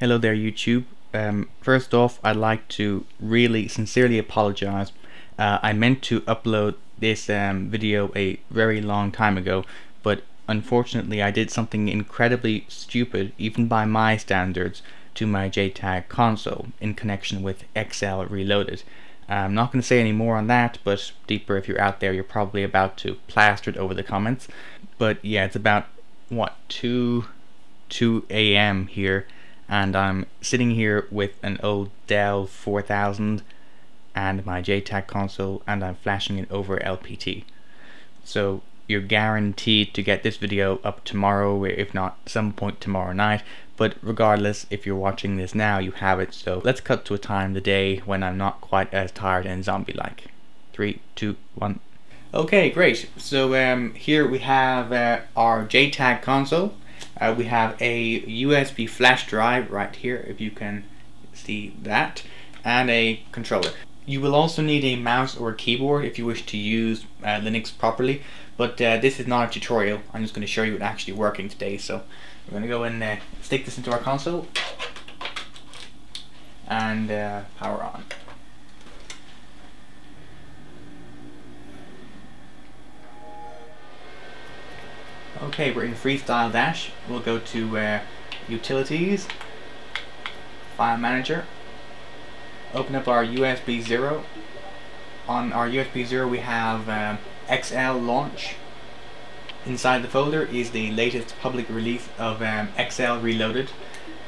Hello there YouTube. Um, first off, I'd like to really sincerely apologize. Uh, I meant to upload this um, video a very long time ago, but unfortunately I did something incredibly stupid, even by my standards, to my JTAG console in connection with XeLL Reloaded. I'm not going to say any more on that, but deeper if you're out there, you're probably about to plaster it over the comments. But yeah, it's about, what, 2, 2 a.m. here and I'm sitting here with an old Dell 4000 and my JTAG console and I'm flashing it over LPT. So you're guaranteed to get this video up tomorrow if not some point tomorrow night but regardless if you're watching this now you have it so let's cut to a time of the day when I'm not quite as tired and zombie like. Three, two, one. Okay great so um, here we have uh, our JTAG console uh, we have a USB flash drive right here, if you can see that, and a controller. You will also need a mouse or a keyboard if you wish to use uh, Linux properly, but uh, this is not a tutorial. I'm just going to show you it actually working today. So we're going to go and uh, stick this into our console and uh, power on. Okay, we're in Freestyle Dash. We'll go to uh, Utilities, File Manager, open up our USB 0. On our USB 0 we have um, XeLL Launch. Inside the folder is the latest public release of um, XeLL Reloaded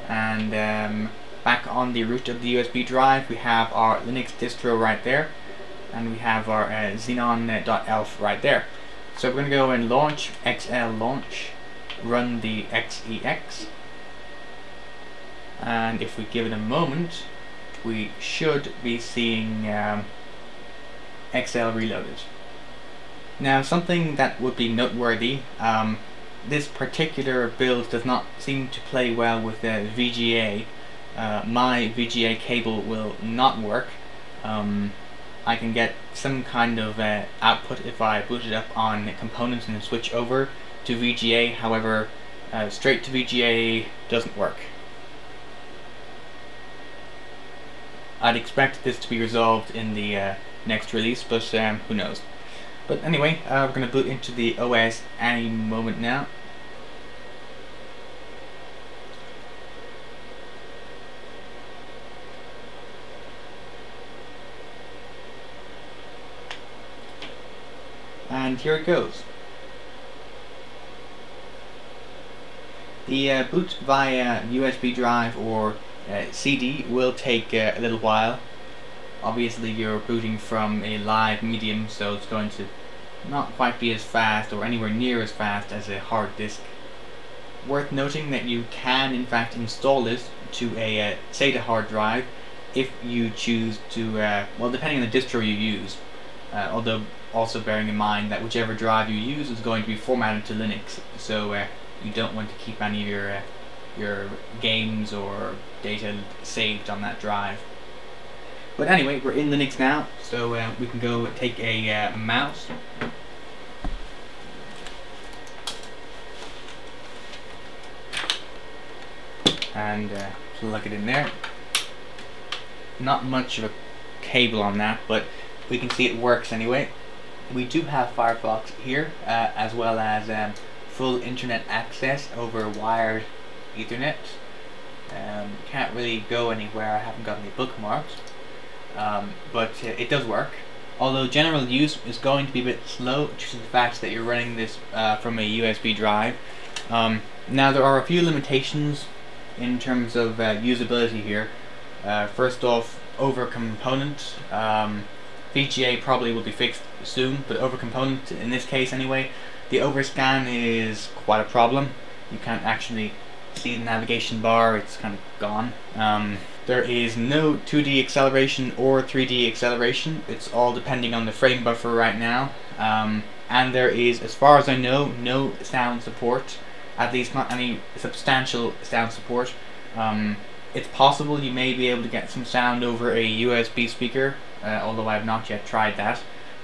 and um, back on the root of the USB drive we have our Linux distro right there and we have our uh, xenon.elf right there. So we're going to go and launch XeLL launch, run the XEX, and if we give it a moment, we should be seeing um, XeLL reloaded. Now something that would be noteworthy, um, this particular build does not seem to play well with the VGA. Uh, my VGA cable will not work. Um, I can get some kind of uh, output if I boot it up on components and switch over to VGA, however uh, straight to VGA doesn't work. I'd expect this to be resolved in the uh, next release, but um, who knows. But anyway, uh, we're going to boot into the OS any moment now. And here it goes. The uh, boot via USB drive or uh, CD will take uh, a little while. Obviously you're booting from a live medium so it's going to not quite be as fast or anywhere near as fast as a hard disk. Worth noting that you can in fact install this to a uh, SATA hard drive if you choose to, uh, well depending on the distro you use, uh, although also bearing in mind that whichever drive you use is going to be formatted to Linux, so uh, you don't want to keep any of your uh, your games or data saved on that drive. But anyway, we're in Linux now, so uh, we can go take a uh, mouse. And uh, plug it in there. Not much of a cable on that, but we can see it works anyway. We do have Firefox here uh, as well as um, full internet access over wired ethernet. Um, can't really go anywhere. I haven't got any bookmarks. Um, but uh, it does work. Although general use is going to be a bit slow due to the fact that you're running this uh, from a USB drive. Um, now there are a few limitations in terms of uh, usability here. Uh, first off over component um, VGA probably will be fixed soon, but over component, in this case anyway, the overscan is quite a problem. You can't actually see the navigation bar, it's kind of gone. Um, there is no 2D acceleration or 3D acceleration, it's all depending on the frame buffer right now. Um, and there is, as far as I know, no sound support, at least not any substantial sound support. Um, it's possible you may be able to get some sound over a USB speaker, uh, although I have not yet tried that.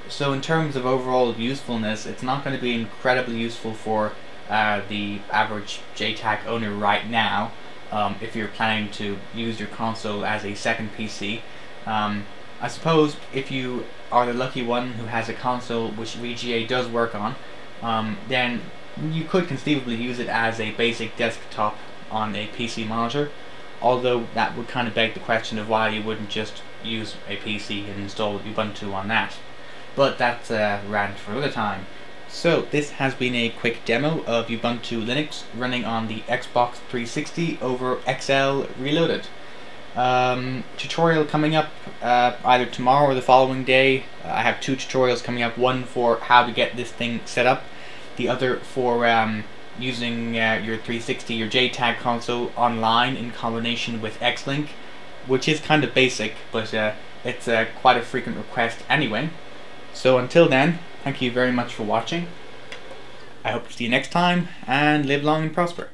So in terms of overall usefulness, it's not going to be incredibly useful for uh, the average JTAG owner right now. um, if you're planning to use your console as a second PC. Um, I suppose if you are the lucky one who has a console which VGA does work on, um, then you could conceivably use it as a basic desktop on a PC monitor, although that would kind of beg the question of why you wouldn't just use a PC and install Ubuntu on that. But that's a rant for another time. So this has been a quick demo of Ubuntu Linux running on the Xbox 360 over XeLL Reloaded. Um, tutorial coming up uh, either tomorrow or the following day. I have two tutorials coming up, one for how to get this thing set up, the other for um, using uh, your 360, your JTAG console online in combination with Xlink, which is kind of basic, but uh, it's uh, quite a frequent request anyway. So until then, thank you very much for watching. I hope to see you next time, and live long and prosper.